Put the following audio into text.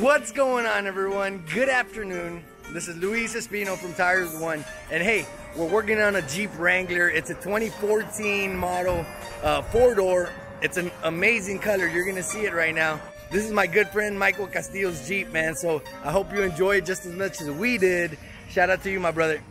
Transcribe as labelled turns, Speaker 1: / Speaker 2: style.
Speaker 1: What's going on everyone? Good afternoon. This is Luis Espino from Tires One. And hey, we're working on a Jeep Wrangler. It's a 2014 model, uh, four door. It's an amazing color. You're gonna see it right now. This is my good friend Michael Castillo's Jeep, man. So I hope you enjoy it just as much as we did. Shout out to you, my brother.